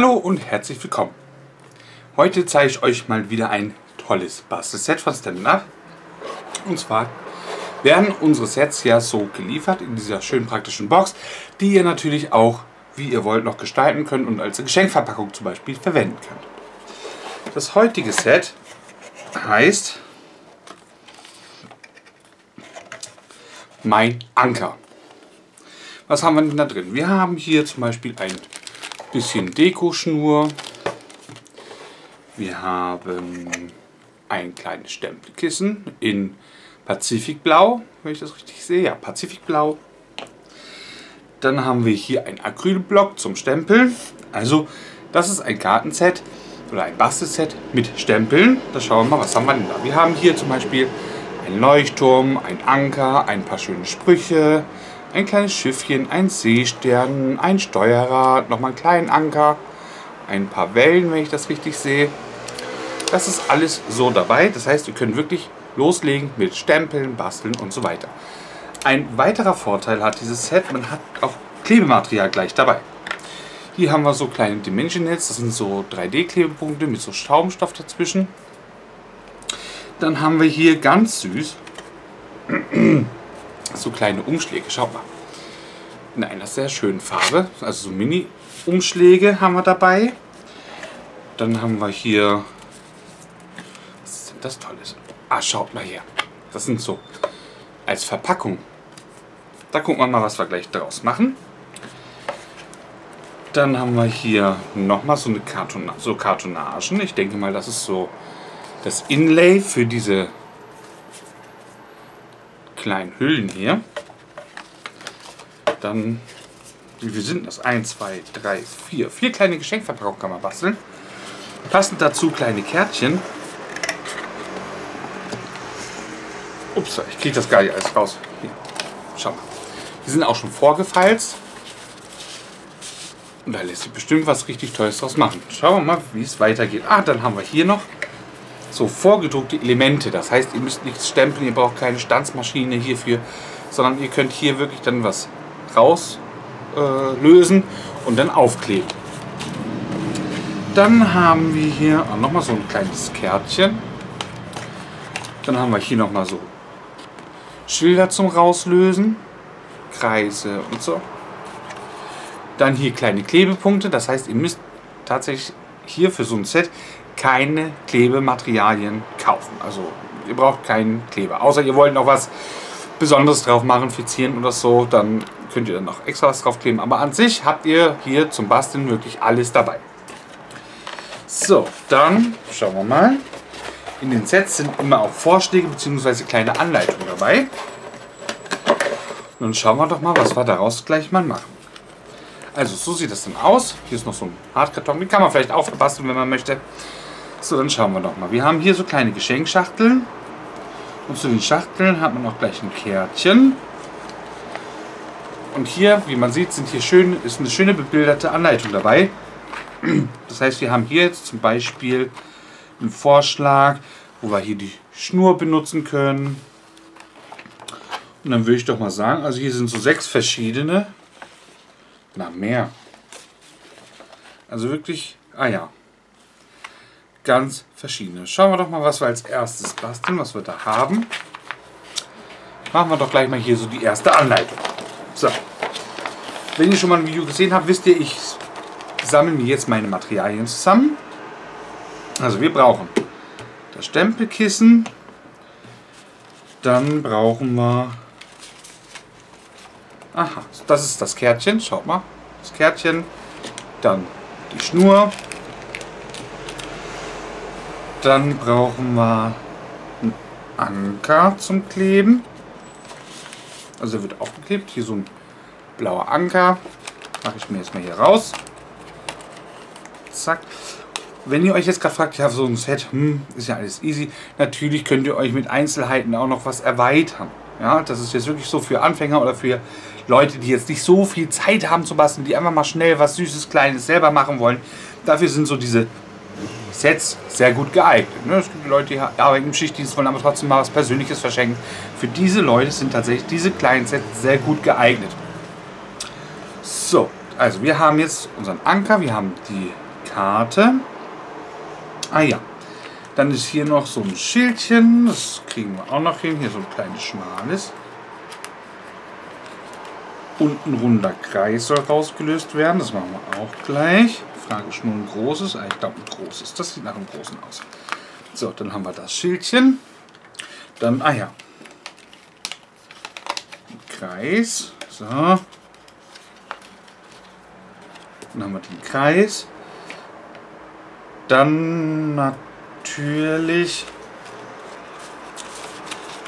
Hallo und herzlich willkommen. Heute zeige ich euch mal wieder ein tolles Bastelset von Stand Up. Und zwar werden unsere Sets ja so geliefert in dieser schönen praktischen Box, die ihr natürlich auch, wie ihr wollt, noch gestalten könnt und als Geschenkverpackung zum Beispiel verwenden könnt. Das heutige Set heißt Mein Anker. Was haben wir denn da drin? Wir haben hier zum Beispiel ein bisschen Dekoschnur. Wir haben ein kleines Stempelkissen in Pazifikblau, wenn ich das richtig sehe. Ja, Pazifikblau. Dann haben wir hier ein Acrylblock zum Stempeln. Also, das ist ein Kartenset oder ein Bastelset mit Stempeln. Da schauen wir mal, was haben wir denn da. Wir haben hier zum Beispiel ein Leuchtturm, ein Anker, ein paar schöne Sprüche, ein kleines Schiffchen, ein Seestern, ein Steuerrad, nochmal einen kleinen Anker, ein paar Wellen, wenn ich das richtig sehe. Das ist alles so dabei. Das heißt, ihr könnt wirklich loslegen mit Stempeln, Basteln und so weiter. Ein weiterer Vorteil hat dieses Set, man hat auch Klebematerial gleich dabei. Hier haben wir so kleine Dimensionals, das sind so 3D-Klebepunkte mit so Schaumstoff dazwischen. Dann haben wir hier ganz süß so kleine Umschläge. Schaut mal. In einer sehr schönen Farbe. Also so Mini-Umschläge haben wir dabei. Dann haben wir hier... Was ist denn das Tolles? Ah, schaut mal her. Das sind so als Verpackung. Da gucken wir mal, was wir gleich daraus machen. Dann haben wir hier nochmal so eine Karton so Kartonagen. Ich denke mal, das ist so das Inlay für diese kleinen Hüllen hier. Dann, wie viel sind das? 1, 2, 3, 4. Vier kleine Geschenkverpackungen kann man basteln. Passend dazu kleine Kärtchen. Ups, ich kriege das gar nicht alles raus. Hier, schau mal. Die sind auch schon vorgefalzt. Und da lässt sich bestimmt was richtig Tolles draus machen. Schauen wir mal, wie es weitergeht. Ah, dann haben wir hier noch so vorgedruckte Elemente. Das heißt, ihr müsst nichts stempeln, ihr braucht keine Stanzmaschine hierfür, sondern ihr könnt hier wirklich dann was rauslösen äh, und dann aufkleben. Dann haben wir hier auch noch mal so ein kleines Kärtchen. Dann haben wir hier noch mal so Schilder zum rauslösen, Kreise und so. Dann hier kleine Klebepunkte, das heißt, ihr müsst tatsächlich hier für so ein Set keine Klebematerialien kaufen. Also ihr braucht keinen Kleber. Außer ihr wollt noch was Besonderes drauf machen, fixieren oder so, dann könnt ihr dann noch extra was drauf kleben. Aber an sich habt ihr hier zum Basteln wirklich alles dabei. So, dann schauen wir mal. In den Sets sind immer auch Vorschläge bzw. kleine Anleitungen dabei. Nun schauen wir doch mal, was wir daraus gleich mal machen. Also so sieht das dann aus. Hier ist noch so ein Hartkarton. Den kann man vielleicht aufbasteln, wenn man möchte. So, dann schauen wir doch mal. Wir haben hier so kleine Geschenkschachteln. Und zu den Schachteln hat man auch gleich ein Kärtchen. Und hier, wie man sieht, sind hier schön, ist eine schöne bebilderte Anleitung dabei. Das heißt, wir haben hier jetzt zum Beispiel einen Vorschlag, wo wir hier die Schnur benutzen können. Und dann würde ich doch mal sagen, also hier sind so sechs verschiedene. Na, mehr. Also wirklich, ah ja, ganz verschiedene. Schauen wir doch mal, was wir als erstes basteln, was wir da haben. Machen wir doch gleich mal hier so die erste Anleitung. So, wenn ihr schon mal ein Video gesehen habt, wisst ihr, ich sammle mir jetzt meine Materialien zusammen. Also wir brauchen das Stempelkissen, dann brauchen wir, aha, das ist das Kärtchen, schaut mal, das Kärtchen, dann die Schnur, dann brauchen wir einen Anker zum Kleben. Also wird aufgeklebt. Hier so ein blauer Anker. Mache ich mir jetzt mal hier raus. Zack. Wenn ihr euch jetzt gerade fragt, ja, so ein Set, hm, ist ja alles easy. Natürlich könnt ihr euch mit Einzelheiten auch noch was erweitern. Ja, das ist jetzt wirklich so für Anfänger oder für Leute, die jetzt nicht so viel Zeit haben zu basteln, die einfach mal schnell was Süßes, Kleines selber machen wollen. Dafür sind so diese Sets sehr gut geeignet. Ne? Es gibt Leute, die arbeiten im Schichtdienst, wollen aber trotzdem mal was Persönliches verschenken. Für diese Leute sind tatsächlich diese kleinen Sets sehr gut geeignet. So, also wir haben jetzt unseren Anker, wir haben die Karte. Ah ja. Dann ist hier noch so ein Schildchen. Das kriegen wir auch noch hin. Hier so ein kleines schmales. Und ein runder Kreis soll rausgelöst werden. Das machen wir auch gleich. Frage ist nur ein großes. Ah, ich glaube ein großes. Das sieht nach einem großen aus. So, dann haben wir das Schildchen. Dann, ah ja. Ein Kreis. So. Dann haben wir den Kreis. Dann natürlich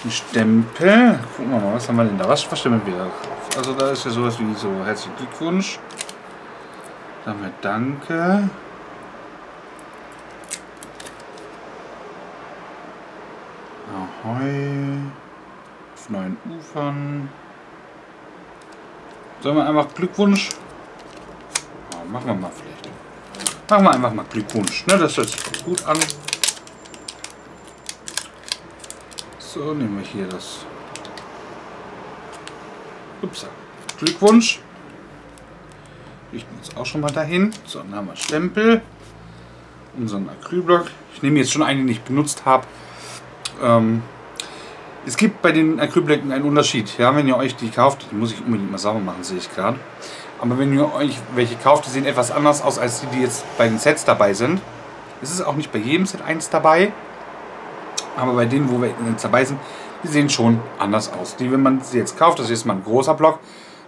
ein Stempel. Gucken wir mal, was haben wir denn da? Was, was wir da Also da ist ja sowas wie so herzlichen Glückwunsch. Haben wir Danke. Ahoi. Auf neuen Ufern. Sollen wir einfach Glückwunsch? Ja, machen wir mal vielleicht. Machen wir einfach mal Glückwunsch. Ne? Das hört sich gut an. So, nehmen wir hier das. Ups. Glückwunsch. Ich bin jetzt auch schon mal dahin. So, dann haben wir Stempel. Unseren Acrylblock. Ich nehme jetzt schon einen, den ich benutzt habe. Ähm, es gibt bei den Acrylblöcken einen Unterschied. Ja, wenn ihr euch die kauft, die muss ich unbedingt mal sauber machen, sehe ich gerade. Aber wenn ihr euch welche kauft, die sehen etwas anders aus als die, die jetzt bei den Sets dabei sind. Es ist auch nicht bei jedem Set eins dabei. Aber bei denen, wo wir jetzt dabei sind, die sehen schon anders aus. Die, wenn man sie jetzt kauft, das ist jetzt mal ein großer Block,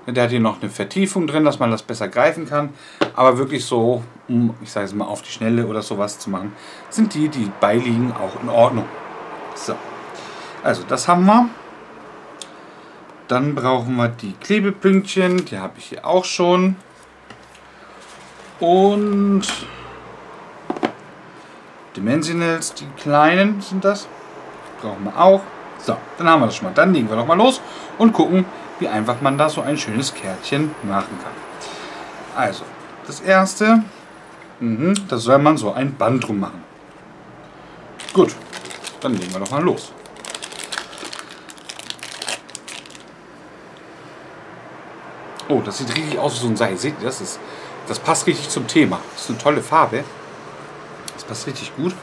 der hat hier noch eine Vertiefung drin, dass man das besser greifen kann. Aber wirklich so, um, ich sage es mal, auf die Schnelle oder sowas zu machen, sind die, die beiliegen, auch in Ordnung. So, also das haben wir. Dann brauchen wir die Klebepünktchen, die habe ich hier auch schon. Und Dimensionals, die kleinen sind das. Brauchen wir auch. So, dann haben wir das schon mal. Dann legen wir doch mal los und gucken, wie einfach man da so ein schönes Kärtchen machen kann. Also, das erste, mh, da soll man so ein Band drum machen. Gut, dann legen wir doch mal los. Oh, das sieht richtig aus wie so ein Seil. Seht ihr das? Ist, das passt richtig zum Thema. Das ist eine tolle Farbe. Das passt richtig gut.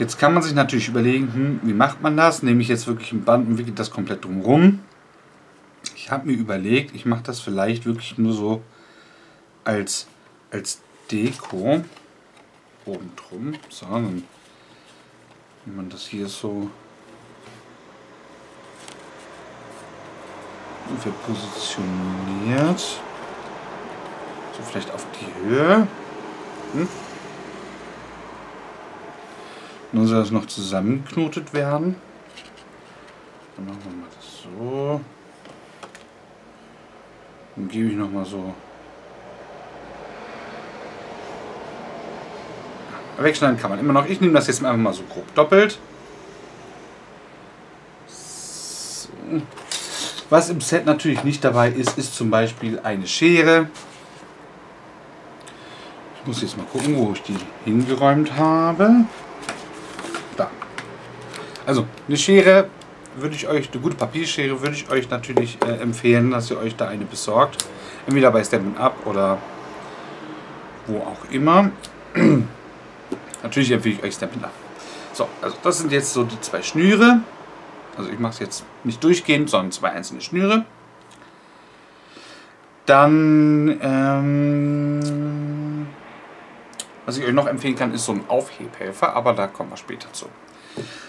Jetzt kann man sich natürlich überlegen, hm, wie macht man das? Nehme ich jetzt wirklich ein Band und wickelt das komplett drumherum? Ich habe mir überlegt, ich mache das vielleicht wirklich nur so als, als Deko oben drum. So, dann wenn man das hier so ungefähr positioniert. So vielleicht auf die Höhe. Hm? Nun soll das noch zusammengeknotet werden. Dann machen wir mal das so. Dann gebe ich noch mal so Wegschneiden kann man immer noch. Ich nehme das jetzt einfach mal so grob doppelt. So. Was im Set natürlich nicht dabei ist, ist zum Beispiel eine Schere. Ich muss jetzt mal gucken, wo ich die hingeräumt habe. Also eine Schere würde ich euch, eine gute Papierschere würde ich euch natürlich äh, empfehlen, dass ihr euch da eine besorgt. Entweder bei Stampin' Up oder wo auch immer. Natürlich empfehle ich euch Stampin' Up. So, also das sind jetzt so die zwei Schnüre. Also ich mache es jetzt nicht durchgehend, sondern zwei einzelne Schnüre. Dann, ähm, was ich euch noch empfehlen kann, ist so ein Aufhebhelfer, aber da kommen wir später zu.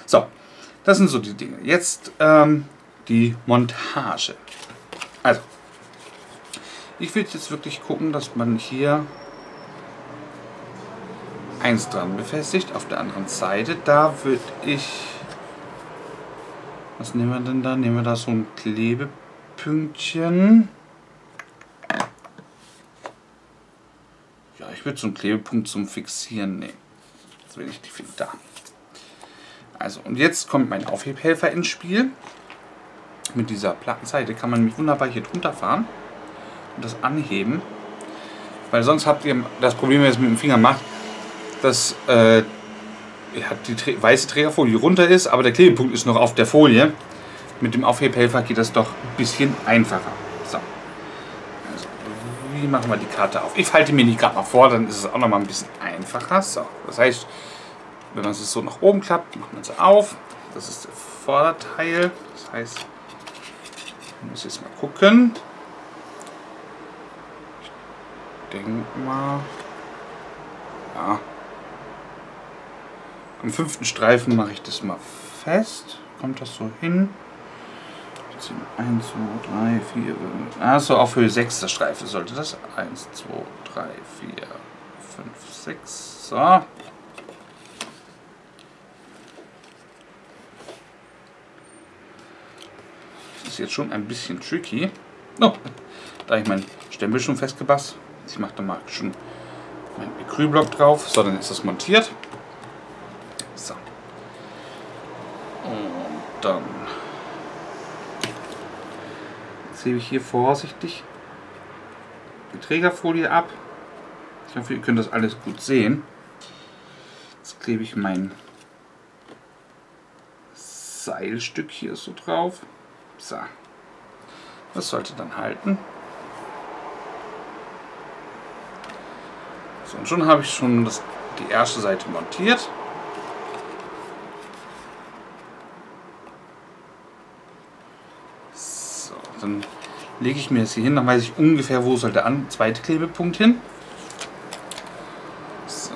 So, das sind so die Dinge. Jetzt ähm, die Montage. Also, ich will jetzt wirklich gucken, dass man hier eins dran befestigt. Auf der anderen Seite, da würde ich... Was nehmen wir denn da? Nehmen wir da so ein Klebepünktchen. Ja, ich würde so einen Klebepunkt zum Fixieren nehmen. Jetzt will ich die da. Also, und jetzt kommt mein Aufhebhelfer ins Spiel. Mit dieser Plattenseite kann man nämlich wunderbar hier drunter fahren und das anheben. Weil sonst habt ihr das Problem, wenn ihr es mit dem Finger macht, dass äh, ja, die weiße Trägerfolie runter ist, aber der Klebepunkt ist noch auf der Folie. Mit dem Aufhebhelfer geht das doch ein bisschen einfacher. So. Also, Wie machen wir die Karte auf? Ich falte mir die gerade mal vor, dann ist es auch noch mal ein bisschen einfacher. So, das heißt, wenn man es so nach oben klappt, macht man sie auf. Das ist der Vorderteil. Das heißt, ich muss jetzt mal gucken. Ich denke mal. Ja. Am fünften Streifen mache ich das mal fest. Kommt das so hin? 1, 2, 3, 4. Also auf Höhe 6 der Streife sollte das. 1, 2, 3, 4, 5, 6. So. Das ist jetzt schon ein bisschen tricky. Oh, da ich meinen Stempel schon festgebast. Ich mache da mal schon meinen Acrylblock drauf. So, dann ist das montiert. So. Und dann hebe ich hier vorsichtig die Trägerfolie ab. Ich hoffe, ihr könnt das alles gut sehen. Jetzt klebe ich mein Seilstück hier so drauf. So. Das sollte dann halten. So, und schon habe ich schon das, die erste Seite montiert. Dann lege ich mir das hier hin, dann weiß ich ungefähr, wo soll der zweite Klebepunkt hin. So,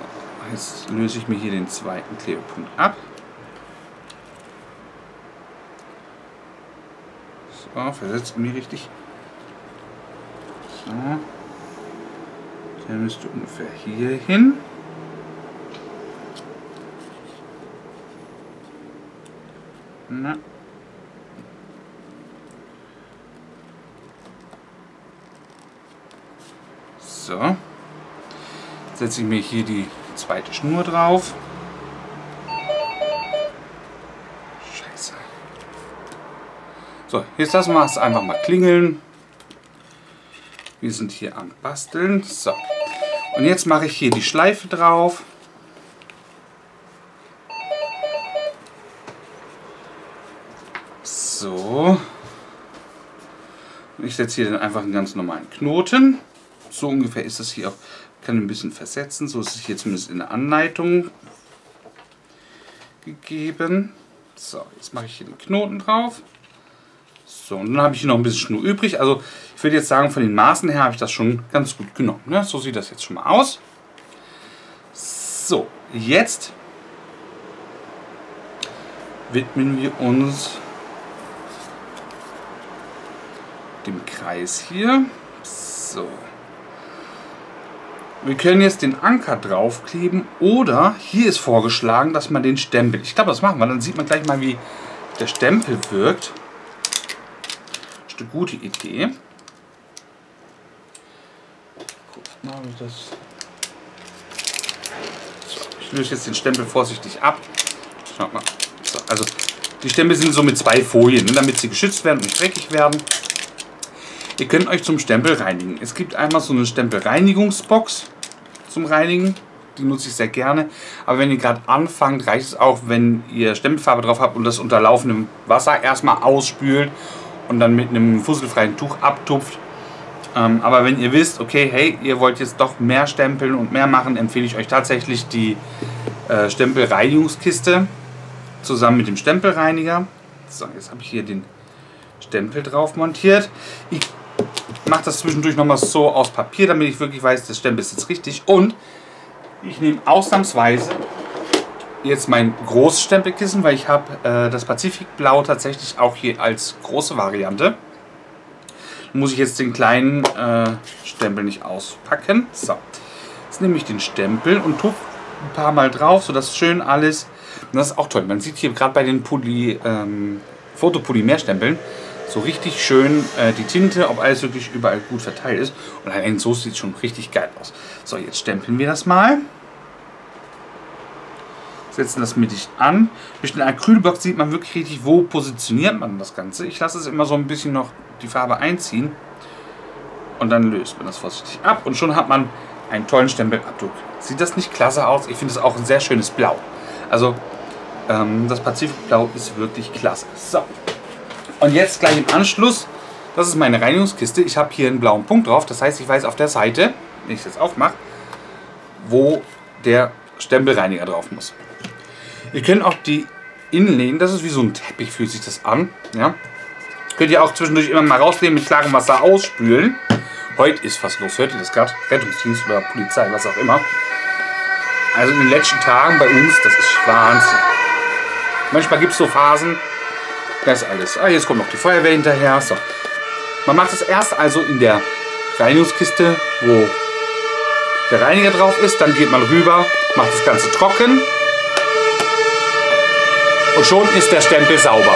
jetzt löse ich mir hier den zweiten Klebepunkt ab. So, versetzt mir richtig. So. Der müsste ungefähr hier hin. Na. So. Setze ich mir hier die zweite Schnur drauf. So, jetzt lassen wir es einfach mal klingeln. Wir sind hier am Basteln. So. Und jetzt mache ich hier die Schleife drauf. So. Ich setze hier dann einfach einen ganz normalen Knoten. So ungefähr ist das hier auch. Ich kann ein bisschen versetzen. So ist es hier zumindest in der Anleitung gegeben. So, jetzt mache ich hier den Knoten drauf. So, und dann habe ich hier noch ein bisschen Schnur übrig. Also ich würde jetzt sagen, von den Maßen her habe ich das schon ganz gut genommen. Ne? So sieht das jetzt schon mal aus. So, jetzt widmen wir uns dem Kreis hier. So. Wir können jetzt den Anker draufkleben oder hier ist vorgeschlagen, dass man den Stempel. Ich glaube, das machen wir. Dann sieht man gleich mal, wie der Stempel wirkt. Eine gute Idee. Guck mal, wie das. So, ich löse jetzt den Stempel vorsichtig ab. Schaut mal. So, also die Stempel sind so mit zwei Folien, ne, damit sie geschützt werden und nicht dreckig werden. Ihr könnt euch zum Stempel reinigen. Es gibt einmal so eine Stempelreinigungsbox zum Reinigen. Die nutze ich sehr gerne. Aber wenn ihr gerade anfangt, reicht es auch, wenn ihr Stempelfarbe drauf habt und das unter laufendem Wasser erstmal ausspült und dann mit einem fusselfreien Tuch abtupft. Ähm, aber wenn ihr wisst, okay, hey, ihr wollt jetzt doch mehr stempeln und mehr machen, empfehle ich euch tatsächlich die äh, Stempelreinigungskiste zusammen mit dem Stempelreiniger. So, jetzt habe ich hier den Stempel drauf montiert. Ich mache das zwischendurch nochmal so aus Papier, damit ich wirklich weiß, das Stempel ist jetzt richtig. Und ich nehme ausnahmsweise jetzt mein großes Stempelkissen, weil ich habe äh, das Pazifikblau tatsächlich auch hier als große Variante. Muss ich jetzt den kleinen äh, Stempel nicht auspacken. So, jetzt nehme ich den Stempel und tue ein paar Mal drauf, sodass schön alles... Und das ist auch toll. Man sieht hier gerade bei den Poly, ähm, Fotopolymerstempeln, so richtig schön äh, die Tinte, ob alles wirklich überall gut verteilt ist. Und allein so sieht es schon richtig geil aus. So, jetzt stempeln wir das mal. Setzen das mittig an. Durch den Acrylbox sieht man wirklich richtig, wo positioniert man das Ganze. Ich lasse es immer so ein bisschen noch die Farbe einziehen. Und dann löst man das vorsichtig ab. Und schon hat man einen tollen Stempelabdruck. Sieht das nicht klasse aus? Ich finde es auch ein sehr schönes Blau. Also ähm, das Pazifikblau ist wirklich klasse. So. Und jetzt gleich im Anschluss Das ist meine Reinigungskiste. Ich habe hier einen blauen Punkt drauf. Das heißt, ich weiß auf der Seite, wenn ich das aufmache, wo der Stempelreiniger drauf muss. Ihr könnt auch die Innenlehnen, das ist wie so ein Teppich, fühlt sich das an. Ja? Könnt ihr auch zwischendurch immer mal rausnehmen, mit klarem Wasser ausspülen. Heute ist fast los, hört ihr das gerade? Rettungsdienst oder Polizei, was auch immer. Also in den letzten Tagen bei uns, das ist Wahnsinn. Manchmal gibt es so Phasen, das ist alles. Ah, jetzt kommt noch die Feuerwehr hinterher. So. Man macht es erst also in der Reinigungskiste, wo der Reiniger drauf ist. Dann geht man rüber, macht das Ganze trocken. Und schon ist der Stempel sauber.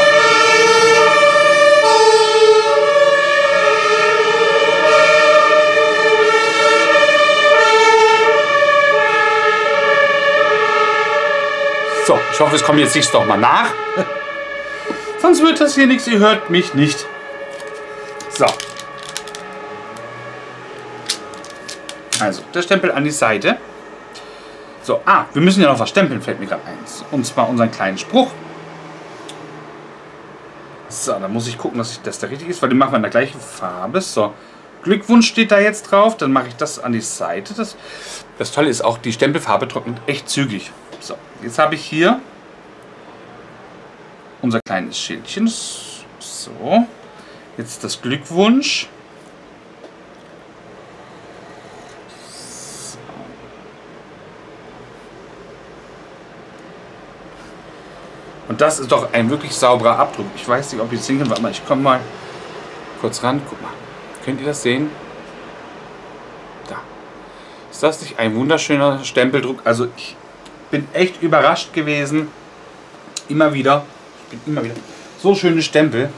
So, ich hoffe, es kommt jetzt nichts doch mal nach. Sonst wird das hier nichts, ihr hört mich nicht. So. Also, der Stempel an die Seite. So, ah, wir müssen ja noch was stempeln, fällt mir gerade ein. Und zwar unseren kleinen Spruch. So, dann muss ich gucken, dass ich, das der richtig ist, weil den machen wir in der gleichen Farbe. So, Glückwunsch steht da jetzt drauf. Dann mache ich das an die Seite. Das, das Tolle ist auch, die Stempelfarbe trocknet echt zügig. So, jetzt habe ich hier unser kleines Schildchen. So, jetzt das Glückwunsch. Und das ist doch ein wirklich sauberer Abdruck. Ich weiß nicht, ob ihr es könnt. Warte mal, ich komme mal kurz ran. Guck mal. Könnt ihr das sehen? Da. Ist das nicht ein wunderschöner Stempeldruck? Also ich bin echt überrascht gewesen. Immer wieder. Ich bin immer wieder. So schöne Stempel.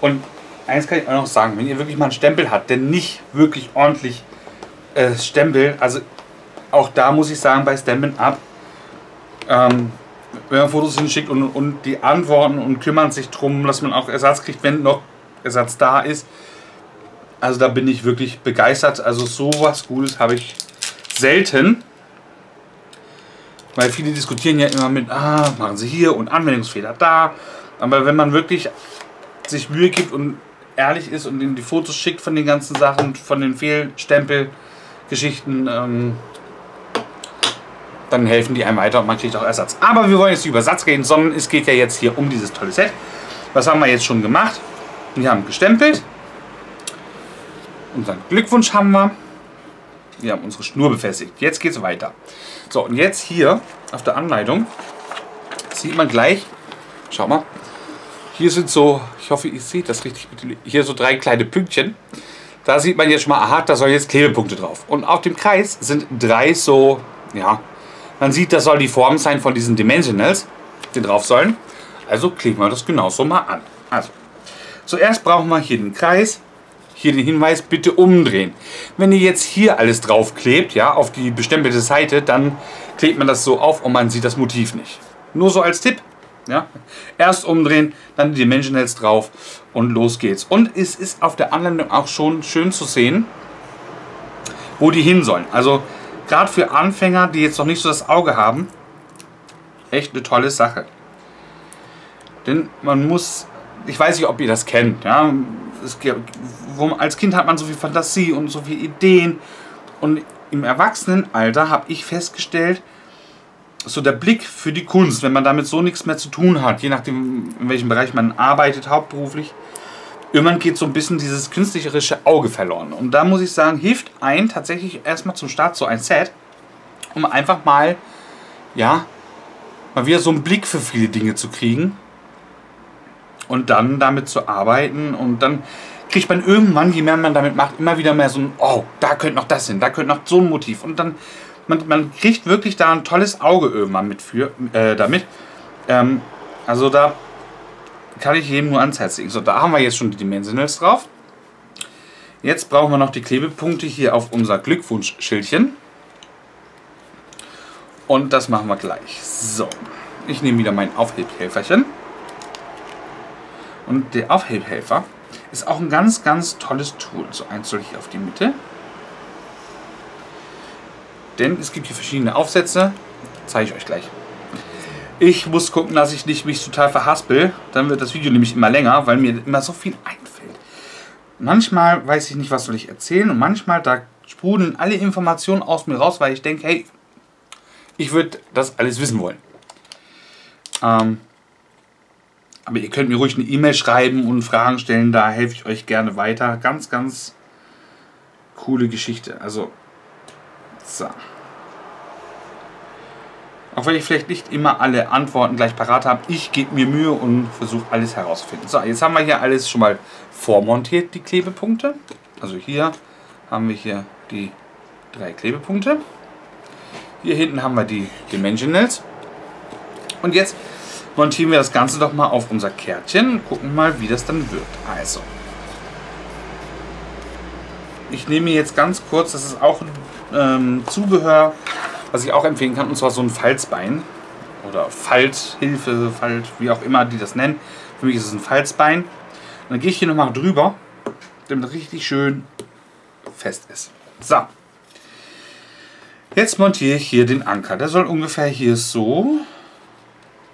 Und eins kann ich auch noch sagen, wenn ihr wirklich mal einen Stempel habt, der nicht wirklich ordentlich äh, Stempel, also auch da muss ich sagen, bei Stampen Up, ähm, wenn man Fotos hinschickt und, und die antworten und kümmern sich darum, dass man auch Ersatz kriegt, wenn noch Ersatz da ist. Also da bin ich wirklich begeistert. Also sowas Gutes habe ich selten. Weil viele diskutieren ja immer mit, ah, machen sie hier und Anwendungsfehler da. Aber wenn man wirklich sich Mühe gibt und ehrlich ist und ihnen die Fotos schickt von den ganzen Sachen, von den Fehlstempelgeschichten, ähm, dann helfen die einem weiter und man kriegt auch Ersatz. Aber wir wollen jetzt nicht über Satz reden, sondern es geht ja jetzt hier um dieses tolle Set. Was haben wir jetzt schon gemacht? Wir haben gestempelt. Unseren Glückwunsch haben wir. Wir haben unsere Schnur befestigt. Jetzt geht es weiter. So, und jetzt hier auf der Anleitung sieht man gleich, schau mal, hier sind so, ich hoffe, ihr seht das richtig, hier so drei kleine Pünktchen. Da sieht man jetzt schon mal, aha, da soll jetzt Klebepunkte drauf. Und auf dem Kreis sind drei so, ja, man sieht, das soll die Form sein von diesen Dimensionals, die drauf sollen. Also klicken wir das genauso mal an. Also, zuerst brauchen wir hier den Kreis, hier den Hinweis, bitte umdrehen. Wenn ihr jetzt hier alles draufklebt, ja, auf die bestempelte Seite, dann klebt man das so auf und man sieht das Motiv nicht. Nur so als Tipp. Ja. Erst umdrehen, dann die Dimensionals drauf und los geht's. Und es ist auf der Anwendung auch schon schön zu sehen, wo die hin sollen. Also gerade für Anfänger, die jetzt noch nicht so das Auge haben, echt eine tolle Sache. Denn man muss, ich weiß nicht, ob ihr das kennt, ja, es, wo, als Kind hat man so viel Fantasie und so viele Ideen und im Erwachsenenalter habe ich festgestellt, so der Blick für die Kunst, wenn man damit so nichts mehr zu tun hat, je nachdem, in welchem Bereich man arbeitet, hauptberuflich, irgendwann geht so ein bisschen dieses künstlerische Auge verloren. Und da muss ich sagen, hilft ein tatsächlich erstmal zum Start so ein Set, um einfach mal, ja, mal wieder so einen Blick für viele Dinge zu kriegen und dann damit zu arbeiten und dann kriegt man irgendwann, je mehr man damit macht, immer wieder mehr so ein, oh, da könnte noch das hin, da könnte noch so ein Motiv und dann, man, man kriegt wirklich da ein tolles Auge irgendwann mit für, äh, damit. Ähm, also da kann ich jedem nur ans Herz legen. So, da haben wir jetzt schon die Dimensionals drauf. Jetzt brauchen wir noch die Klebepunkte hier auf unser Glückwunschschildchen. Und das machen wir gleich. So, ich nehme wieder mein Aufhebhelferchen. Und der Aufhebhelfer ist auch ein ganz, ganz tolles Tool. So, eins soll ich auf die Mitte. Denn es gibt hier verschiedene Aufsätze. Zeige ich euch gleich. Ich muss gucken, dass ich nicht mich total verhaspel. Dann wird das Video nämlich immer länger, weil mir immer so viel einfällt. manchmal weiß ich nicht, was soll ich erzählen und manchmal da sprudeln alle Informationen aus mir raus, weil ich denke, hey, ich würde das alles wissen wollen. Ähm, aber ihr könnt mir ruhig eine E-Mail schreiben und Fragen stellen, da helfe ich euch gerne weiter. Ganz, ganz coole Geschichte. Also, so. Auch wenn ich vielleicht nicht immer alle Antworten gleich parat habe, ich gebe mir Mühe und versuche alles herauszufinden. So, jetzt haben wir hier alles schon mal vormontiert, die Klebepunkte. Also hier haben wir hier die drei Klebepunkte. Hier hinten haben wir die Dimensionals. Und jetzt montieren wir das Ganze doch mal auf unser Kärtchen und gucken mal, wie das dann wird. Also, ich nehme jetzt ganz kurz, das ist auch ein ähm, Zubehör, was ich auch empfehlen kann, und zwar so ein Falzbein oder Falthilfe, Falt, wie auch immer die das nennen. Für mich ist es ein Falzbein. Und dann gehe ich hier nochmal drüber, damit es richtig schön fest ist. So. Jetzt montiere ich hier den Anker. Der soll ungefähr hier so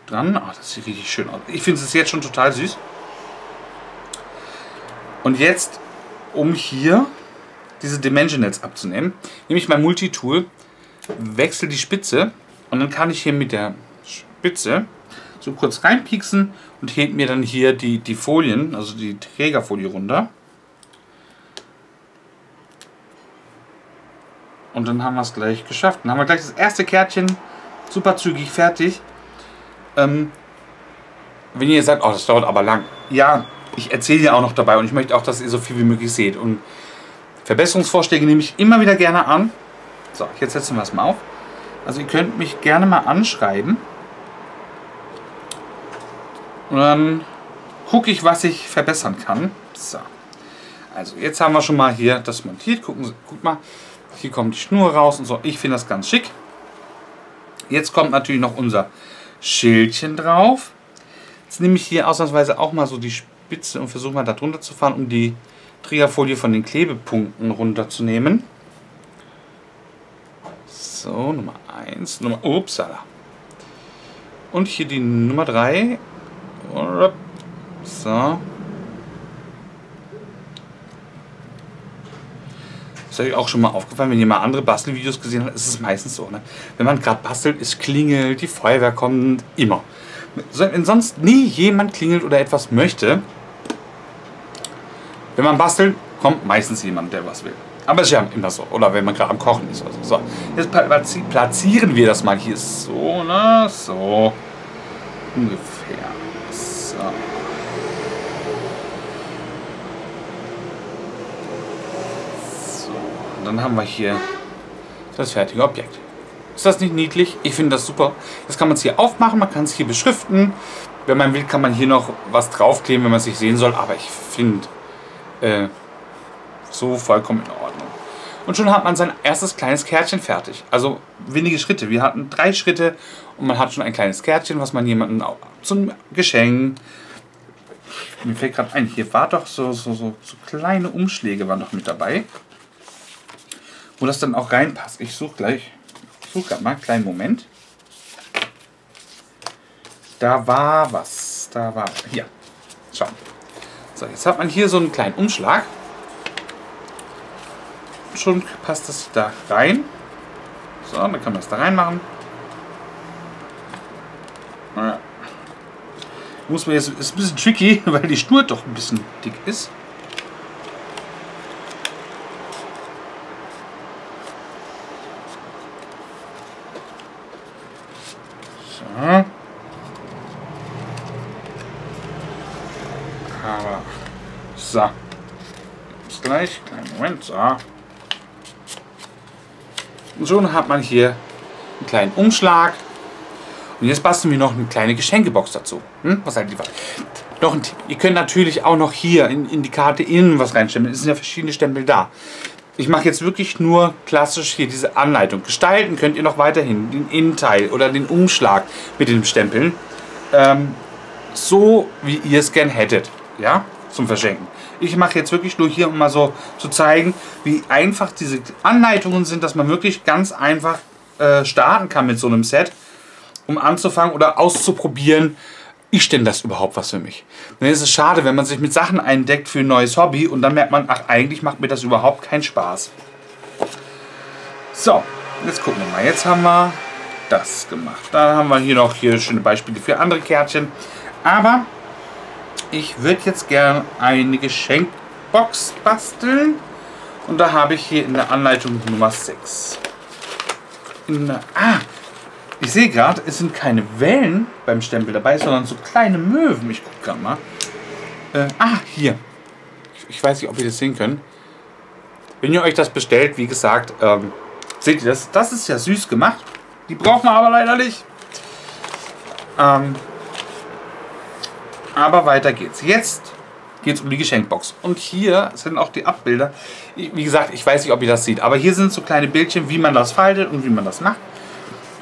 dran. Ach, das sieht richtig schön aus. Ich finde es jetzt schon total süß. Und jetzt, um hier diese Dimensionals abzunehmen, nehme ich mein Multitool, wechsle die Spitze und dann kann ich hier mit der Spitze so kurz reinpieksen und hebt mir dann hier die, die Folien, also die Trägerfolie runter. Und dann haben wir es gleich geschafft. Dann haben wir gleich das erste Kärtchen super zügig fertig. Ähm, wenn ihr sagt, oh, das dauert aber lang. Ja, ich erzähle ja auch noch dabei und ich möchte auch, dass ihr so viel wie möglich seht. Und Verbesserungsvorschläge nehme ich immer wieder gerne an. So, jetzt setzen wir es mal auf. Also ihr könnt mich gerne mal anschreiben. Und dann gucke ich, was ich verbessern kann. So. Also jetzt haben wir schon mal hier das montiert. Gucken, guck mal, hier kommt die Schnur raus und so. Ich finde das ganz schick. Jetzt kommt natürlich noch unser Schildchen drauf. Jetzt nehme ich hier ausnahmsweise auch mal so die Spitze und versuche mal da drunter zu fahren, um die Trägerfolie von den Klebepunkten runterzunehmen. So, Nummer 1, Nummer, upsala. Und hier die Nummer 3. So. ist euch auch schon mal aufgefallen, wenn ihr mal andere Bastelvideos gesehen habt, ist es meistens so. Ne? Wenn man gerade bastelt, es klingelt, die Feuerwehr kommt, immer. Wenn sonst nie jemand klingelt oder etwas möchte, wenn man bastelt, kommt meistens jemand, der was will. Aber es ist ja immer so. Oder wenn man gerade am Kochen ist. Also so. Jetzt platzieren wir das mal hier so, ne? So. Ungefähr. So. dann haben wir hier das fertige Objekt. Ist das nicht niedlich? Ich finde das super. Jetzt kann man es hier aufmachen, man kann es hier beschriften. Wenn man will, kann man hier noch was draufkleben, wenn man es nicht sehen soll. Aber ich finde äh, so vollkommen in Ordnung. Und schon hat man sein erstes kleines Kärtchen fertig. Also wenige Schritte. Wir hatten drei Schritte und man hat schon ein kleines Kärtchen, was man jemandem zum Geschenk. Mir fällt gerade ein, hier war doch so, so, so, so kleine Umschläge waren doch mit dabei wo das dann auch reinpasst. Ich suche gleich, suche gerade mal, einen kleinen Moment. Da war was, da war, hier, schau. So, jetzt hat man hier so einen kleinen Umschlag. Schon passt das da rein. So, dann kann man das da reinmachen. Ja. Muss man jetzt, ist ein bisschen tricky, weil die Schnur doch ein bisschen dick ist. Aber so. Bis gleich. Kleinen Moment. So. Und schon hat man hier einen kleinen Umschlag. Und jetzt basteln wir noch eine kleine Geschenkebox dazu. Hm? Was halt lieber. Noch ein Tipp. Ihr könnt natürlich auch noch hier in, in die Karte innen was reinstempeln. Es sind ja verschiedene Stempel da. Ich mache jetzt wirklich nur klassisch hier diese Anleitung. Gestalten könnt ihr noch weiterhin den Innenteil oder den Umschlag mit den Stempeln. Ähm, so wie ihr es gern hättet. Ja, zum Verschenken. Ich mache jetzt wirklich nur hier, um mal so zu zeigen, wie einfach diese Anleitungen sind, dass man wirklich ganz einfach äh, starten kann mit so einem Set, um anzufangen oder auszuprobieren, ist denn das überhaupt was für mich? Dann ist es schade, wenn man sich mit Sachen eindeckt für ein neues Hobby und dann merkt man, ach, eigentlich macht mir das überhaupt keinen Spaß. So, jetzt gucken wir mal. Jetzt haben wir das gemacht. Dann haben wir hier noch hier schöne Beispiele für andere Kärtchen. Aber ich würde jetzt gerne eine Geschenkbox basteln. Und da habe ich hier in der Anleitung Nummer 6. In, ah, ich sehe gerade, es sind keine Wellen beim Stempel dabei, sondern so kleine Möwen. Ich gucke gerade mal. Äh, ah, hier. Ich, ich, weiß nicht, ob ihr das sehen könnt. Wenn ihr euch das bestellt, wie gesagt, ähm, seht ihr das? Das ist ja süß gemacht. Die braucht man aber leider nicht. Ähm, aber weiter geht's. Jetzt geht es um die Geschenkbox. Und hier sind auch die Abbilder. Wie gesagt, ich weiß nicht, ob ihr das seht, aber hier sind so kleine Bildchen, wie man das faltet und wie man das macht.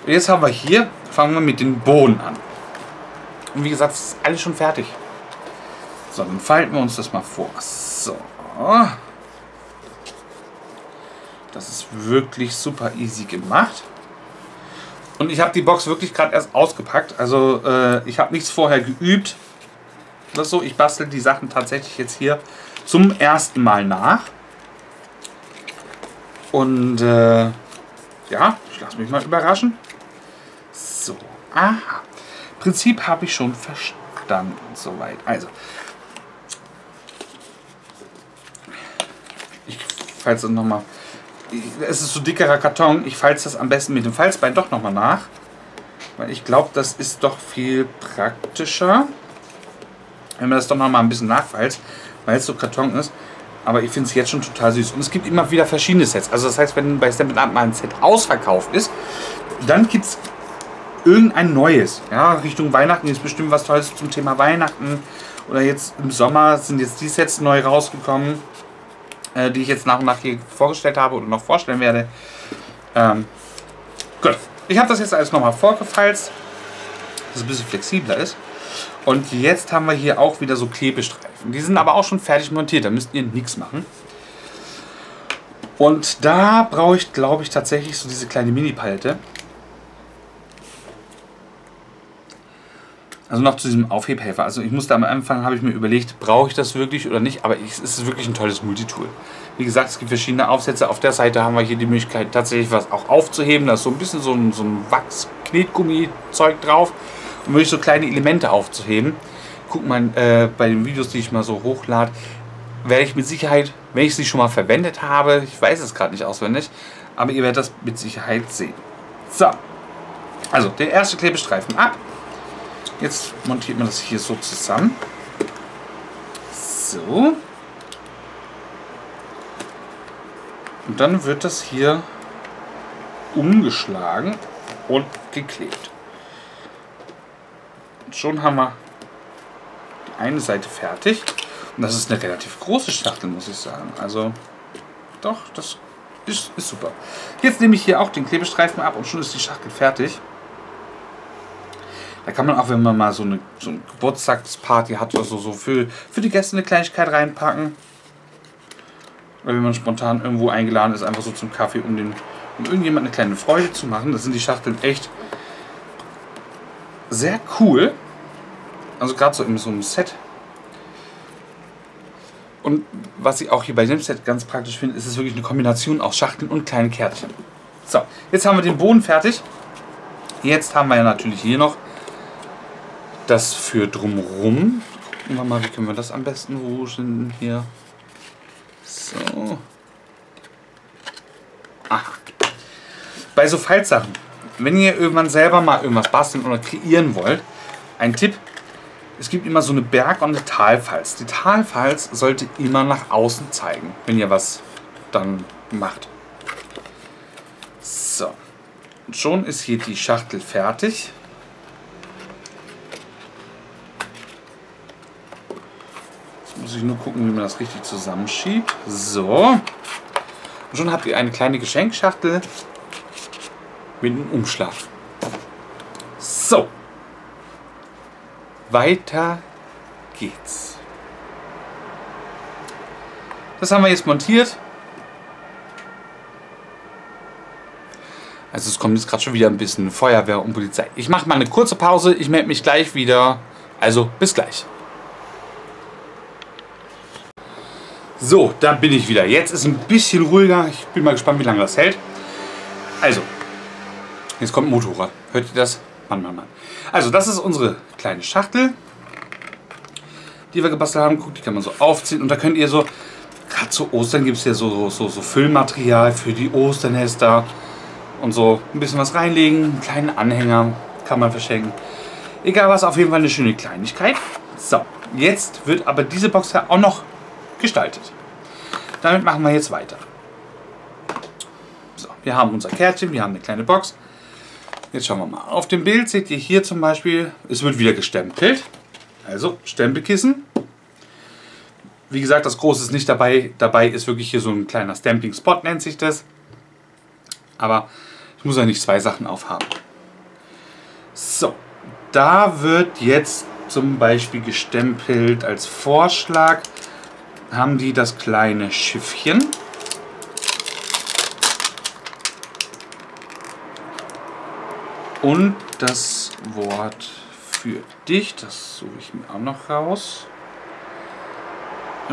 Jetzt haben wir hier, fangen wir mit den Bohnen an. Und wie gesagt, es ist alles schon fertig. So, dann falten wir uns das mal vor. So. Das ist wirklich super easy gemacht. Und ich habe die Box wirklich gerade erst ausgepackt. Also äh, ich habe nichts vorher geübt. Das so, ich bastel die Sachen tatsächlich jetzt hier zum ersten Mal nach. Und äh, ja, ich lasse mich mal überraschen. So, aha. Prinzip habe ich schon verstanden soweit. Also, ich falze nochmal. Es ist so dickerer Karton. Ich falze das am besten mit dem Falzbein doch nochmal nach. Weil ich glaube, das ist doch viel praktischer. Wenn man das doch nochmal ein bisschen nachfalzt. Weil es so Karton ist. Aber ich finde es jetzt schon total süß. Und es gibt immer wieder verschiedene Sets. Also das heißt, wenn bei Stampin' Up mal ein Set ausverkauft ist, dann gibt es irgendein neues. Ja, Richtung Weihnachten ist bestimmt was Tolles zum Thema Weihnachten. Oder jetzt im Sommer sind jetzt die Sets neu rausgekommen, äh, die ich jetzt nach und nach hier vorgestellt habe oder noch vorstellen werde. Ähm, gut. Ich habe das jetzt alles nochmal vorgefalzt, dass es ein bisschen flexibler ist. Und jetzt haben wir hier auch wieder so Klebestreifen. Die sind aber auch schon fertig montiert, da müsst ihr nichts machen. Und da brauche ich, glaube ich, tatsächlich so diese kleine Mini-Palette. Also noch zu diesem Aufhebhelfer. Also ich musste am Anfang, habe ich mir überlegt, brauche ich das wirklich oder nicht, aber es ist wirklich ein tolles Multitool. Wie gesagt, es gibt verschiedene Aufsätze. Auf der Seite haben wir hier die Möglichkeit, tatsächlich was auch aufzuheben. Da ist so ein bisschen so ein, so ein Wachs-Knetgummi-Zeug drauf, um wirklich so kleine Elemente aufzuheben. Guck mal, äh, bei den Videos, die ich mal so hochlade, werde ich mit Sicherheit, wenn ich sie schon mal verwendet habe, ich weiß es gerade nicht auswendig, aber ihr werdet das mit Sicherheit sehen. So, also der erste Klebestreifen ab. Jetzt montiert man das hier so zusammen. So. Und dann wird das hier umgeschlagen und geklebt. Schon haben wir die eine Seite fertig. Und das ist eine relativ große Schachtel, muss ich sagen. Also, doch, das ist, ist super. Jetzt nehme ich hier auch den Klebestreifen ab und schon ist die Schachtel fertig. Da kann man auch, wenn man mal so eine, so eine Geburtstagsparty hat oder so, so für, für die Gäste eine Kleinigkeit reinpacken. Oder wenn man spontan irgendwo eingeladen ist, einfach so zum Kaffee, um, den, um irgendjemand eine kleine Freude zu machen. Das sind die Schachteln echt sehr cool. Also gerade so in so einem Set. Und was ich auch hier bei dem Set ganz praktisch finde, ist es wirklich eine Kombination aus Schachteln und kleinen Kärtchen. So, jetzt haben wir den Boden fertig. Jetzt haben wir ja natürlich hier noch das für drumrum. Gucken wir mal, wie können wir das am besten wuschen hier. So. Aha. Bei so Faltsachen, wenn ihr irgendwann selber mal irgendwas basteln oder kreieren wollt, ein Tipp, es gibt immer so eine Berg- und eine Talfalz. Die Talfalz sollte immer nach außen zeigen, wenn ihr was dann macht. So. Und schon ist hier die Schachtel fertig. muss ich nur gucken, wie man das richtig zusammenschiebt. So. Und schon habt ihr eine kleine Geschenkschachtel mit einem Umschlag. So. Weiter geht's. Das haben wir jetzt montiert. Also es kommt jetzt gerade schon wieder ein bisschen Feuerwehr und Polizei. Ich mache mal eine kurze Pause. Ich melde mich gleich wieder Also bis gleich. So, da bin ich wieder. Jetzt ist ein bisschen ruhiger. Ich bin mal gespannt, wie lange das hält. Also, jetzt kommt ein Motorrad. Hört ihr das? Mann, Mann, Mann. Also, das ist unsere kleine Schachtel, die wir gebastelt haben. Guckt, die kann man so aufziehen. Und da könnt ihr so, gerade zu Ostern gibt es ja so, so, so Füllmaterial für die Osternester. Und so ein bisschen was reinlegen. Einen kleinen Anhänger kann man verschenken. Egal was, auf jeden Fall eine schöne Kleinigkeit. So, jetzt wird aber diese Box ja auch noch gestaltet. Damit machen wir jetzt weiter. So, wir haben unser Kärtchen, wir haben eine kleine Box. Jetzt schauen wir mal. Auf dem Bild seht ihr hier zum Beispiel, es wird wieder gestempelt. Also Stempelkissen. Wie gesagt, das Große ist nicht dabei. Dabei ist wirklich hier so ein kleiner Stamping-Spot, nennt sich das. Aber ich muss ja nicht zwei Sachen aufhaben. So, da wird jetzt zum Beispiel gestempelt als Vorschlag haben die das kleine Schiffchen. Und das Wort für dich, das suche ich mir auch noch raus. Äh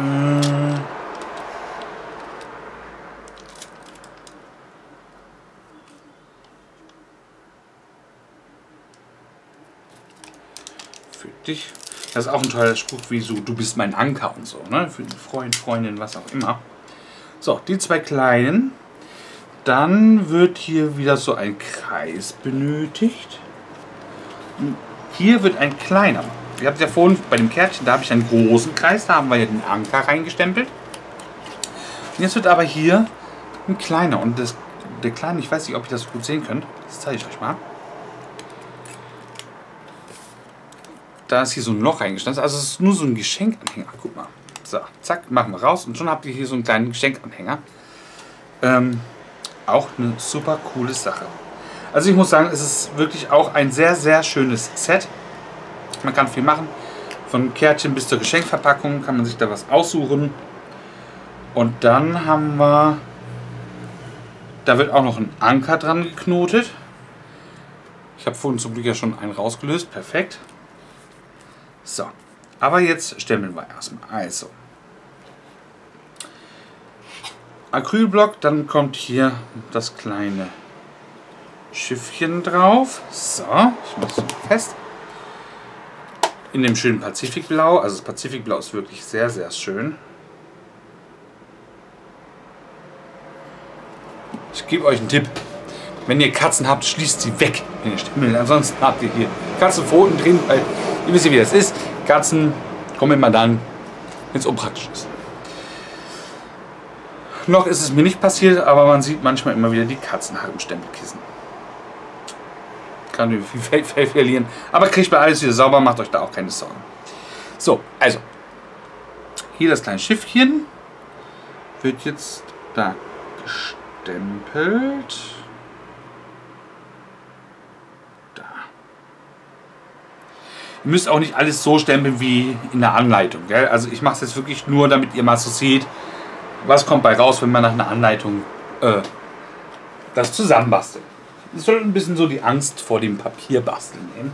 für dich. Das ist auch ein toller Spruch, wie so, du bist mein Anker und so, ne? Für den Freund, Freundin, was auch immer. So, die zwei kleinen. Dann wird hier wieder so ein Kreis benötigt. Hier wird ein kleiner. Ihr habt ja vorhin bei dem Kärtchen, da habe ich einen großen Kreis, da haben wir ja den Anker reingestempelt. Und jetzt wird aber hier ein kleiner. Und das, der kleine, ich weiß nicht, ob ihr das gut sehen könnt. Das zeige ich euch mal. da ist hier so ein Loch reingestanden. Also es ist nur so ein Geschenkanhänger. Guck mal. So, zack, machen wir raus. Und schon habt ihr hier so einen kleinen Geschenkanhänger. Ähm, auch eine super coole Sache. Also ich muss sagen, es ist wirklich auch ein sehr, sehr schönes Set. Man kann viel machen. Von Kärtchen bis zur Geschenkverpackung kann man sich da was aussuchen. Und dann haben wir... Da wird auch noch ein Anker dran geknotet. Ich habe vorhin zum Glück ja schon einen rausgelöst. Perfekt. So, aber jetzt stemmeln wir erstmal. Also, Acrylblock, dann kommt hier das kleine Schiffchen drauf. So, ich mache es fest. In dem schönen Pazifikblau. Also das Pazifikblau ist wirklich sehr, sehr schön. Ich gebe euch einen Tipp. Wenn ihr Katzen habt, schließt sie weg, wenn ihr stemmeln. Ansonsten habt ihr hier Katzenpfoten drin, weil Ihr wisst ja, wie das ist. Katzen kommen immer dann, wenn es unpraktisch ist. Noch ist es mir nicht passiert, aber man sieht manchmal immer wieder die Katzenhaare im Stempelkissen. Kann viel Fell, Fell verlieren. Aber kriegt man alles wieder sauber, macht euch da auch keine Sorgen. So, also. Hier das kleine Schiffchen wird jetzt da gestempelt. Ihr müsst auch nicht alles so stempeln wie in der Anleitung. Gell? Also ich mache es jetzt wirklich nur, damit ihr mal so seht, was kommt bei raus, wenn man nach einer Anleitung äh, das zusammenbastelt. Das soll ein bisschen so die Angst vor dem Papierbasteln nehmen.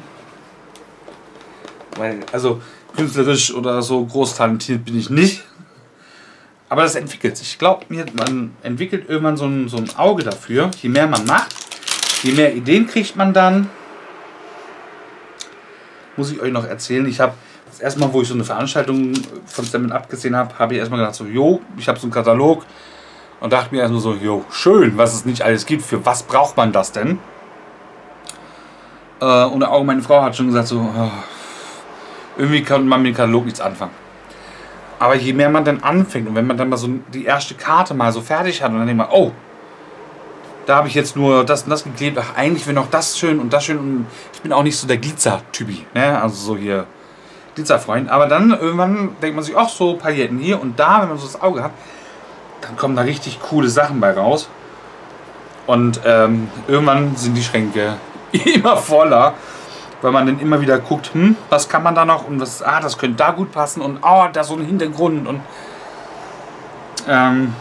Weil, also künstlerisch oder so groß talentiert bin ich nicht. Aber das entwickelt sich. Glaubt mir, man entwickelt irgendwann so ein, so ein Auge dafür. Je mehr man macht, je mehr Ideen kriegt man dann muss ich euch noch erzählen. Ich habe das erste Mal, wo ich so eine Veranstaltung von Stammen abgesehen habe, habe ich erstmal gedacht, so, jo, ich habe so einen Katalog und dachte mir erstmal so, jo, schön, was es nicht alles gibt, für was braucht man das denn? Äh, und auch meine Frau hat schon gesagt, so, oh, irgendwie kann man mit dem Katalog nichts anfangen. Aber je mehr man dann anfängt und wenn man dann mal so die erste Karte mal so fertig hat und dann denkt man, oh, da habe ich jetzt nur das und das geklebt. Ach, eigentlich wäre noch das schön und das schön. Und ich bin auch nicht so der Glitzer-Typi. Ne? Also so hier Glitzerfreund. Aber dann irgendwann denkt man sich, ach so, Pailletten hier und da, wenn man so das Auge hat, dann kommen da richtig coole Sachen bei raus. Und ähm, irgendwann sind die Schränke immer voller, weil man dann immer wieder guckt, hm, was kann man da noch und was, ah, das könnte da gut passen und oh, da so ein Hintergrund und ähm,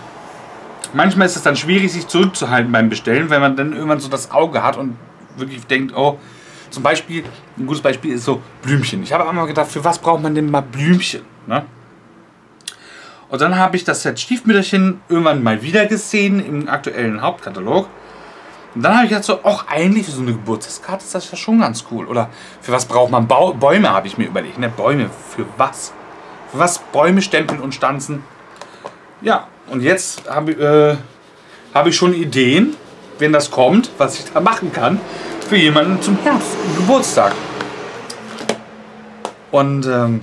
manchmal ist es dann schwierig, sich zurückzuhalten beim Bestellen, wenn man dann irgendwann so das Auge hat und wirklich denkt, oh, Zum Beispiel, ein gutes Beispiel ist so Blümchen. Ich habe einmal gedacht, für was braucht man denn mal Blümchen? Ne? Und dann habe ich das Set Stiefmütterchen irgendwann mal wieder gesehen im aktuellen Hauptkatalog. Und dann habe ich gedacht, so, auch eigentlich für so eine Geburtstagskarte ist das ja schon ganz cool. Oder für was braucht man Bau Bäume, habe ich mir überlegt. Ne? Bäume, für was? Für was Bäume stempeln und stanzen? Ja, und jetzt habe äh, hab ich schon Ideen, wenn das kommt, was ich da machen kann, für jemanden zum Herbst, Geburtstag. Und ähm,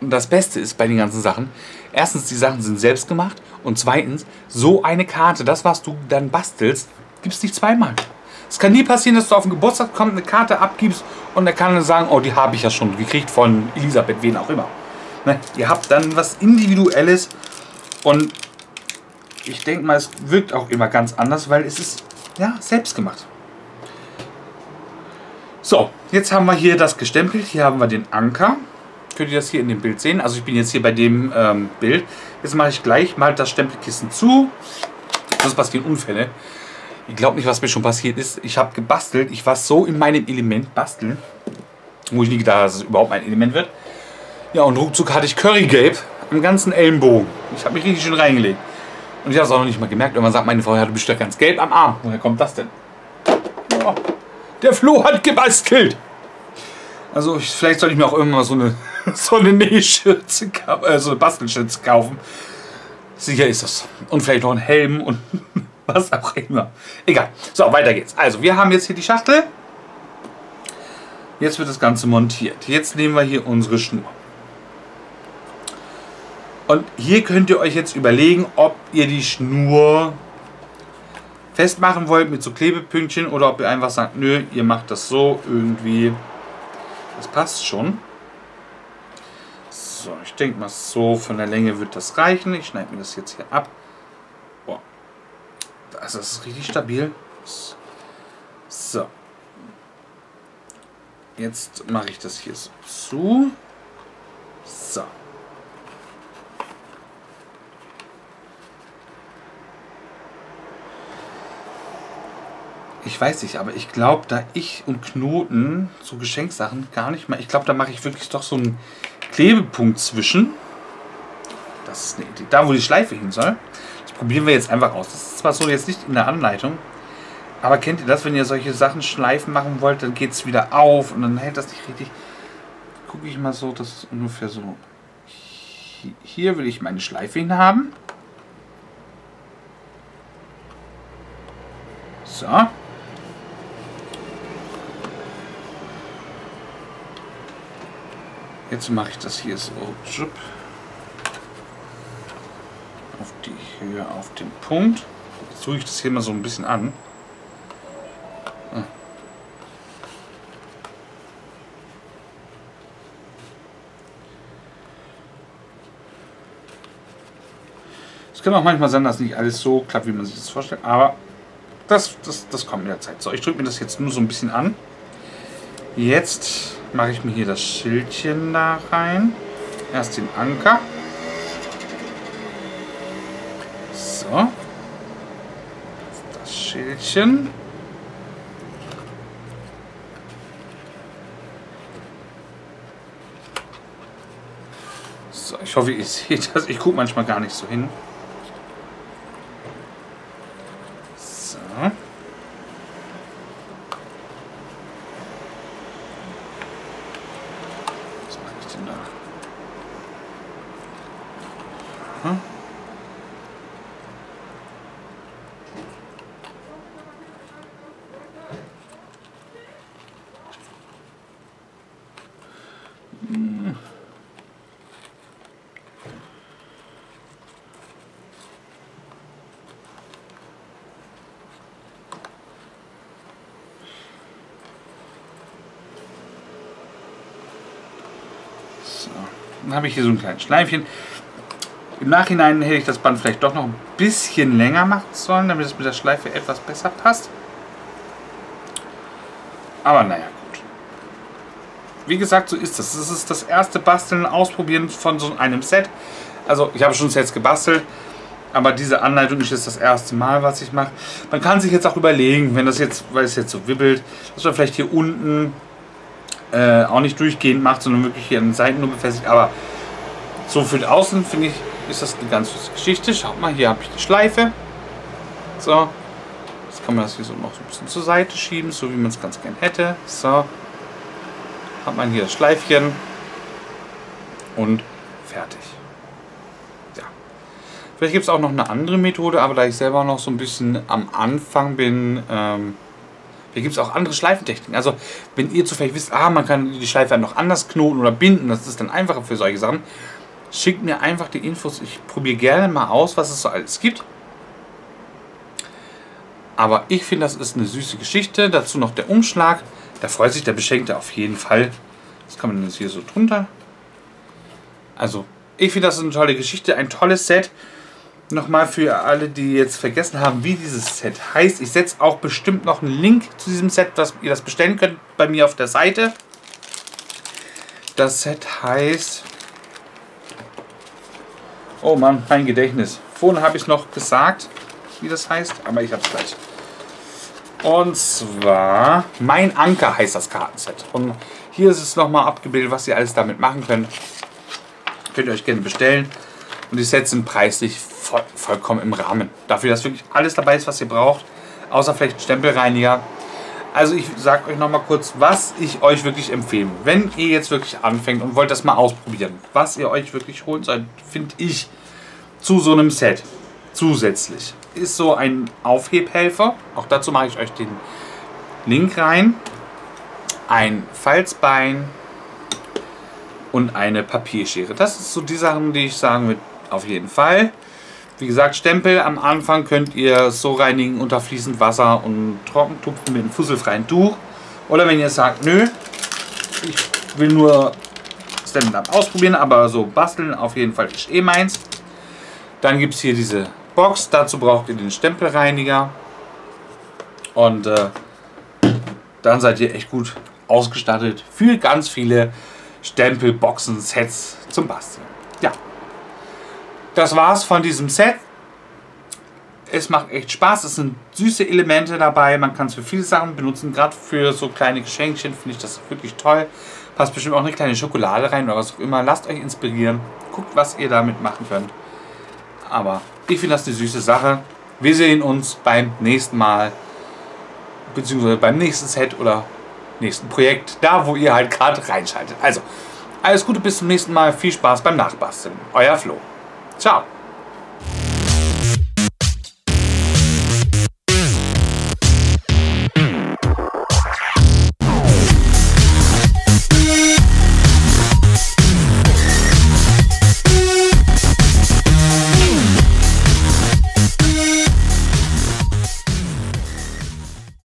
das Beste ist bei den ganzen Sachen, erstens, die Sachen sind selbst gemacht und zweitens, so eine Karte, das, was du dann bastelst, gibt es nicht zweimal. Es kann nie passieren, dass du auf den Geburtstag kommst, eine Karte abgibst und der kann dann sagen, oh, die habe ich ja schon gekriegt von Elisabeth, wen auch immer. Ne? Ihr habt dann was Individuelles und ich denke mal, es wirkt auch immer ganz anders, weil es ist ja selbst gemacht. So, jetzt haben wir hier das gestempelt. Hier haben wir den Anker. Könnt ihr das hier in dem Bild sehen? Also ich bin jetzt hier bei dem ähm, Bild. Jetzt mache ich gleich mal das Stempelkissen zu. Das passieren Unfälle. Ich glaube nicht, was mir schon passiert ist. Ich habe gebastelt. Ich war so in meinem Element basteln, wo ich nie gedacht habe, dass es überhaupt mein Element wird. Ja, und ruckzuck hatte ich Currygelb am ganzen Ellenbogen. Ich habe mich richtig schön reingelegt. Und ich habe es auch noch nicht mal gemerkt. Irgendwann sagt meine Frau, ja, du ganz gelb am Arm. Woher kommt das denn? Ja, der Flo hat gebastelt. Also ich, vielleicht soll ich mir auch irgendwann mal so eine, so eine Nähschürze, äh, so eine Bastelschürze kaufen. Sicher ist das. Und vielleicht noch einen Helm und was auch immer. Egal. So, weiter geht's. Also, wir haben jetzt hier die Schachtel. Jetzt wird das Ganze montiert. Jetzt nehmen wir hier unsere Schnur. Und hier könnt ihr euch jetzt überlegen, ob ihr die Schnur festmachen wollt mit so Klebepünktchen oder ob ihr einfach sagt, nö, ihr macht das so irgendwie. Das passt schon. So, ich denke mal so von der Länge wird das reichen. Ich schneide mir das jetzt hier ab. Boah. Das ist richtig stabil. So. Jetzt mache ich das hier so zu. So. Ich weiß nicht, aber ich glaube, da ich und Knoten, so Geschenksachen, gar nicht mal. Ich glaube, da mache ich wirklich doch so einen Klebepunkt zwischen. Das ist eine Idee. Da, wo die Schleife hin soll. Das probieren wir jetzt einfach aus. Das ist zwar so jetzt nicht in der Anleitung, aber kennt ihr das, wenn ihr solche Sachen Schleifen machen wollt, dann geht es wieder auf und dann hält das nicht richtig. Gucke ich mal so, das ist ungefähr so. Hier will ich meine Schleife hin haben. So. Jetzt mache ich das hier so auf die Höhe, auf den Punkt. Jetzt tue ich das hier mal so ein bisschen an. Es kann auch manchmal sein, dass nicht alles so klappt, wie man sich das vorstellt, aber das, das, das kommt mit der Zeit. So, ich drücke mir das jetzt nur so ein bisschen an. Jetzt mache ich mir hier das Schildchen da rein. Erst den Anker. So. Das Schildchen. So, ich hoffe, ihr seht das. Ich gucke manchmal gar nicht so hin. Habe ich hier so ein kleines Schleifchen. Im Nachhinein hätte ich das Band vielleicht doch noch ein bisschen länger machen sollen, damit es mit der Schleife etwas besser passt. Aber naja, gut. Wie gesagt, so ist das. Das ist das erste Basteln, Ausprobieren von so einem Set. Also ich habe schon Sets gebastelt. Aber diese Anleitung ist jetzt das erste Mal, was ich mache. Man kann sich jetzt auch überlegen, wenn das jetzt, weil es jetzt so wibbelt, dass man vielleicht hier unten äh, auch nicht durchgehend macht, sondern wirklich hier an Seiten nur befestigt. Aber so für den Außen finde ich, ist das eine ganz süße Geschichte. Schaut mal, hier habe ich die Schleife. So. Jetzt kann man das hier so noch so ein bisschen zur Seite schieben, so wie man es ganz gern hätte. So. Hat man hier das Schleifchen. Und fertig. Ja. Vielleicht gibt es auch noch eine andere Methode, aber da ich selber noch so ein bisschen am Anfang bin, ähm, hier gibt es auch andere Schleifentechniken. Also, wenn ihr zufällig wisst, ah, man kann die Schleife noch anders knoten oder binden, das ist dann einfacher für solche Sachen, schickt mir einfach die Infos. Ich probiere gerne mal aus, was es so alles gibt. Aber ich finde, das ist eine süße Geschichte. Dazu noch der Umschlag. Da freut sich der Beschenkte auf jeden Fall. Das kann man jetzt hier so drunter. Also, ich finde, das ist eine tolle Geschichte. Ein tolles Set. Nochmal für alle, die jetzt vergessen haben, wie dieses Set heißt. Ich setze auch bestimmt noch einen Link zu diesem Set, dass ihr das bestellen könnt bei mir auf der Seite. Das Set heißt... Oh Mann, mein Gedächtnis. Vorhin habe ich noch gesagt, wie das heißt, aber ich habe es gleich. Und zwar Mein Anker heißt das Kartenset. Und hier ist es nochmal abgebildet, was ihr alles damit machen könnt. Könnt ihr euch gerne bestellen. Und die Sets sind preislich voll, vollkommen im Rahmen. Dafür, dass wirklich alles dabei ist, was ihr braucht. Außer vielleicht ein Stempelreiniger. Also ich sage euch nochmal kurz, was ich euch wirklich empfehle. Wenn ihr jetzt wirklich anfängt und wollt das mal ausprobieren, was ihr euch wirklich holen sollt, finde ich, zu so einem Set zusätzlich, ist so ein Aufhebhelfer. Auch dazu mache ich euch den Link rein. Ein Falzbein und eine Papierschere. Das ist so die Sachen, die ich sagen würde, auf jeden Fall. Wie gesagt, Stempel am Anfang könnt ihr so reinigen unter fließend Wasser und Trockentupfen mit einem fusselfreien Tuch. Oder wenn ihr sagt, nö, ich will nur Stand-Up ausprobieren, aber so basteln auf jeden Fall ist eh meins. Dann gibt es hier diese Box, dazu braucht ihr den Stempelreiniger. Und äh, dann seid ihr echt gut ausgestattet für ganz viele Stempelboxen, Sets zum Basteln. Ja, das war's von diesem Set. Es macht echt Spaß. Es sind süße Elemente dabei. Man kann es für viele Sachen benutzen. Gerade für so kleine Geschenkchen finde ich das wirklich toll. Passt bestimmt auch eine kleine Schokolade rein oder was auch immer. Lasst euch inspirieren. Guckt, was ihr damit machen könnt. Aber ich finde das eine süße Sache. Wir sehen uns beim nächsten Mal. Beziehungsweise beim nächsten Set oder nächsten Projekt. Da, wo ihr halt gerade reinschaltet. Also, alles Gute bis zum nächsten Mal. Viel Spaß beim Nachbasteln. Euer Flo. Chao.